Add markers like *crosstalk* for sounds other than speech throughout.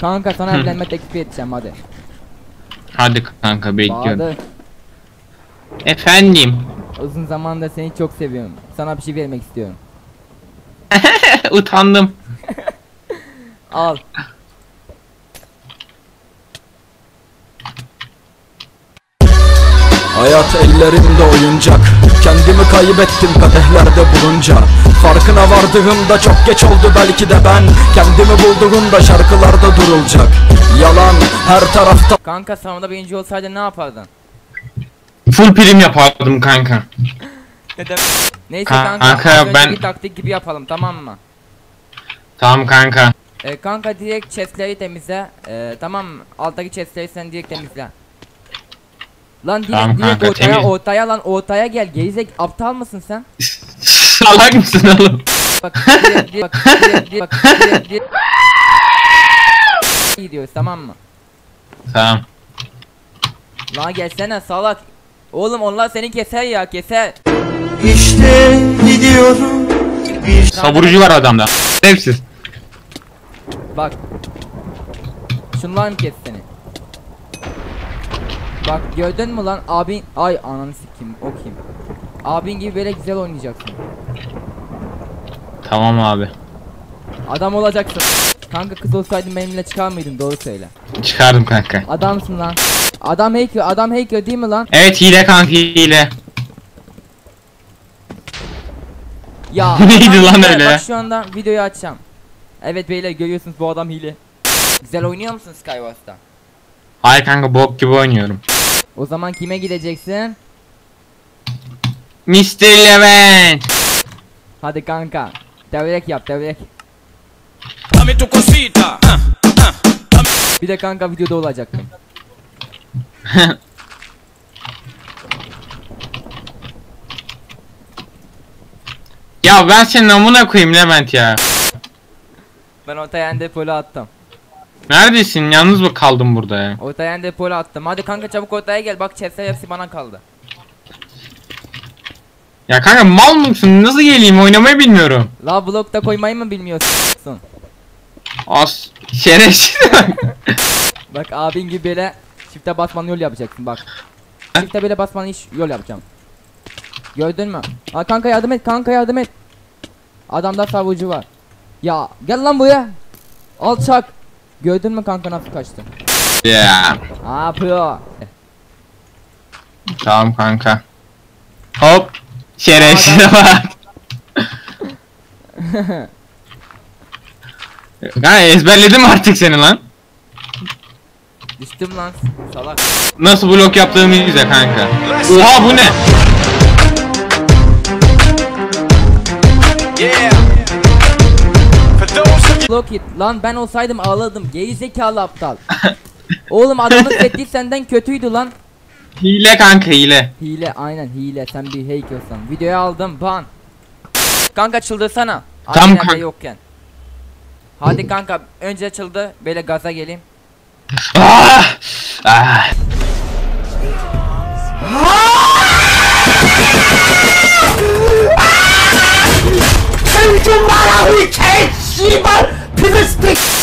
Kanka sana evlenme teklifi edeceğim hadi. Hadi kanka bekliyorum. Bahadır. Efendim. Uzun zamandır seni çok seviyorum. Sana bir şey vermek istiyorum. *laughs* Utandım. Al. Hayat ellerimde oyuncak Kendimi kaybettim kadehlerde bulunca Farkına vardığımda çok geç oldu belki de ben Kendimi bulduğumda şarkılarda durulacak Yalan her tarafta Kanka sınavda birinci olsaydın ne yapardın? Full prim yapardım kanka. Ne demek? Neyse Kanka, kanka, ben- taktik gibi yapalım tamam mı? Tamam kanka. Ee, kanka direkt chestleri temizle. Ee, tamam mı? Alttaki chestleri sen direkt temizle. Lan direkt, Tamam direkt kanka, ortaya temiz. ortaya lan ortaya gel. Gerizek aptal mısın sen? Salak mısın oğlum? Bak direkt direkt bak direkt direkt bak direkt direkt *laughs* gidiyoruz tamam mı? Tamam. Lan gelsene salak. Oğlum onlar seni keser ya keser. İşte gidiyorum bir Savurucu var adamda. Hepsiz. Bak. Şunlar mı kes seni? Bak gördün mü lan abin ay ananı sikeyim o kim? Abin gibi böyle güzel oynayacaksın. Tamam abi. Adam olacaksın. Kanka kız olsaydın benimle çıkar mıydın doğru söyle. Çıkardım kanka. Adamsın lan. Adam hacker adam hacker değil mi lan? Evet hile kanka hile. Ya *laughs* Neydi lan hile. öyle? Bak şu anda videoyu açacağım. Evet beyler görüyorsunuz bu adam hile. Güzel oynuyor musun Skywars'ta? Hayır kanka bok gibi oynuyorum. O zaman kime gideceksin? Mr. Levent. Hadi kanka. Devrek yap devrek. Dame tu cosita Bir de kanka videoda olacaktım. *laughs* Ya ben senin amına koyayım Levent ya. Ben ortaya ende polo attım. Neredesin? Yalnız mı kaldım burada ya? Ortaya ende polo attım. Hadi kanka çabuk ortaya gel. Bak chestler hepsi bana kaldı. Ya kanka mal mısın? Nasıl geleyim? Oynamayı bilmiyorum. La blokta koymayı mı bilmiyorsun? As şerefsiz. *laughs* Bak abin gibi böyle çifte basmanı yol yapacaksın bak. Çifte böyle basmanı iş yol yapacağım. Gördün mü? Ha kanka yardım et kanka yardım et. Adamda savucu var. Ya gel lan buraya. Alçak. Gördün mü kanka nasıl kaçtı? ya. Aa pro. Tamam kanka. Hop. Şerefsize bak. Kanka ezberledim artık seni lan. Düştüm lan salak. Nasıl blok yaptığımı izle kanka. Oha bu ne? İt. Lan ben olsaydım ağladım. Geri zekalı aptal. Oğlum adamın *laughs* seti senden kötüydü lan. Hile kanka hile. Hile aynen hile sen bir hackersan. Videoya aldım ban. Kanka çıldırsana. Tam Tam kanka. yokken. Hadi kanka önce çıldı böyle gaza geleyim. Ah! Ah!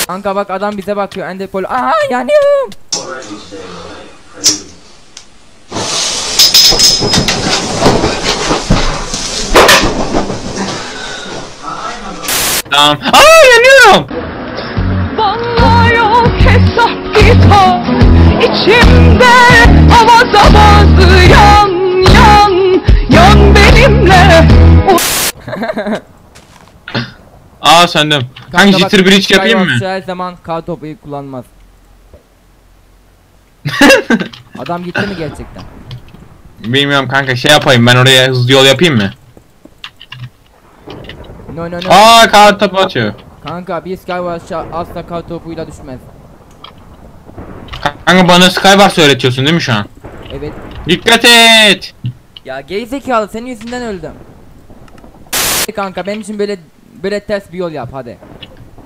Kanka bak adam bize bakıyor Enderpol. Aha yanıyorum. Tamam. Aa yanıyorum. Bana yok hesap kitap İçimde avaz avaz yan Aa söndüm. Kanka bak, jitter bridge yapayım mı? Her zaman kar topu kullanmaz. *laughs* adam gitti mi gerçekten? Bilmiyorum kanka şey yapayım ben oraya hızlı yol yapayım mı? No no no. Aa kağıt topu atıyor. Kanka bir Skywatch asla kar topuyla düşmez. Kanka bana Skywars öğretiyorsun değil mi şu an? Evet. Dikkat et. Ya gerizekalı senin yüzünden öldüm. Kanka benim için böyle böyle ters bir yol yap hadi.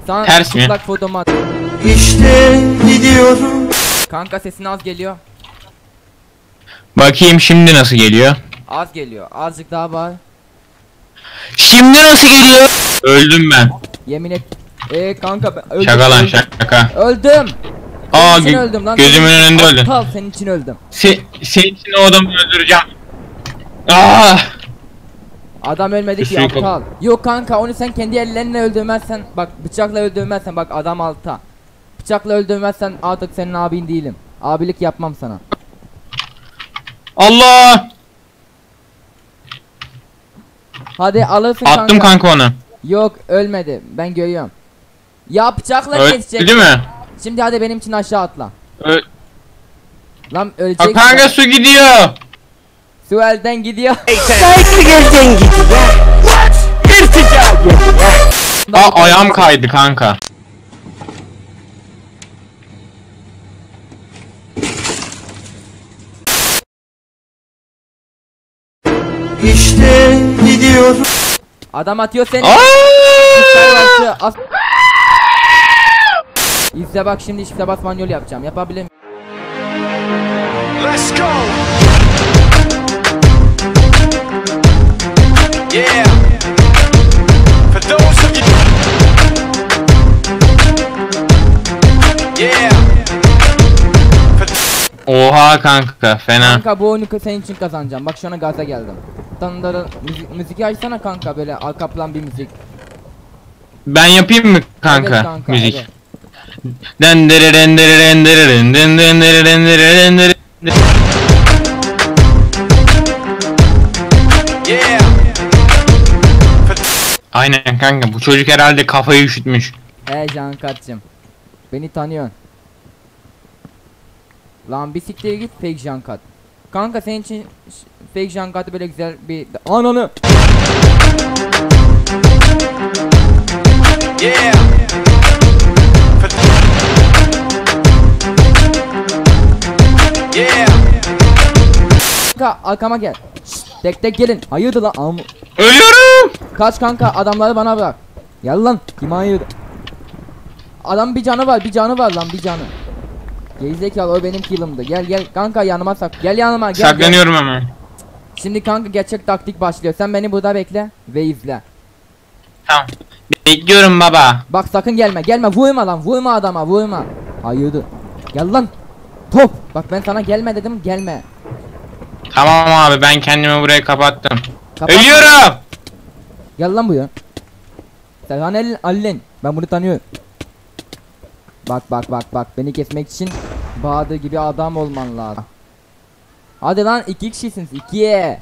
Sana Ters mi? çıplak fotomu at. İşte gidiyorum Kanka sesin az geliyor. Bakayım şimdi nasıl geliyor? Az geliyor. Azıcık daha bağır. Şimdi nasıl geliyor? Öldüm ben. Yemin et. Eee kanka ben öldüm. Şaka lan öldüm. şaka. Öldüm. Aa Senin için gö- öldüm lan. gözümün Senin- önünde öldün. Aptal senin için öldüm. Se senin için o adamı öldüreceğim. Aa! Adam ölmedi ki aptal. Yok kanka onu sen kendi ellerinle öldürmezsen bak bıçakla öldürmezsen bak adam alta. Bıçakla öldürmezsen artık senin abin değilim. Abilik yapmam sana. Allah! Hadi alırsın Attım kanka onu. Yok ölmedi. Ben görüyorum. Ya bıçakla kesecek. Öldü mü? Şimdi hadi benim için aşağı atla. Ö Lan ölecek. kanka su gidiyor. Su elden gidiyor. Aa ayağım kaydı kanka. İşte gidiyorum Adam atıyor seni. As- İzle bak şimdi işte bas manuel yapacağım. Yapabilir miyim? Let's go Kanka fena. Kanka bu oyunu senin için kazanacağım. Bak şu an gaza geldim. Tanrı müzik, müzik açsana kanka böyle arka plan bir müzik. Ben yapayım mı kanka, Evet kanka, müzik? evet. Dendere dendere dendere dendere dendere dendere dendere. Aynen kanka bu çocuk herhalde kafayı üşütmüş. He Cankat'cım. Beni tanıyorsun. Lan bir siktir git fake Jankat. Kanka senin için fake Jankat'ı böyle güzel bir... Ananı! Yeah Yeah Kanka arkama gel. Tek tek gelin. Hayırdır lan am Ölüyorum. Kaç kanka adamları bana bırak. Gel lan. Kim hayır? Adam bir canı var bir canı var lan bir canı. Gerizekalı o benim killımdı. Gel gel kanka yanıma sak. Gel yanıma gel. gel. Saklanıyorum hemen. Şimdi kanka gerçek taktik başlıyor. Sen beni burada bekle ve izle. Tamam. Bekliyorum baba. Bak sakın gelme. Gelme vurma lan. Vurma adama vurma. Hayırdır. Gel lan. Top. Bak ben sana gelme dedim gelme. Tamam abi ben kendimi buraya kapattım. Kapat. Ölüyorum. Gel lan buraya. Serhan El Allen. Ben bunu tanıyorum. Bak bak bak bak beni kesmek için Bahadır gibi adam olman lazım. Hadi lan iki kişisiniz ikiye.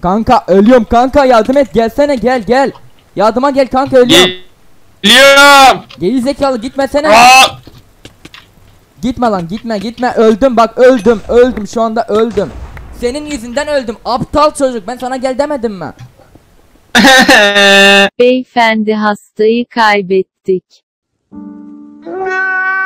Kanka ölüyorum kanka yardım et gelsene gel gel. Yardıma gel kanka ölüyorum. Geliyorum. Geri zekalı gitmesene. Aa! Gitme lan gitme gitme öldüm bak öldüm öldüm şu anda öldüm. Senin yüzünden öldüm aptal çocuk ben sana gel demedim mi? *laughs* Beyefendi hastayı kaybettik. *laughs*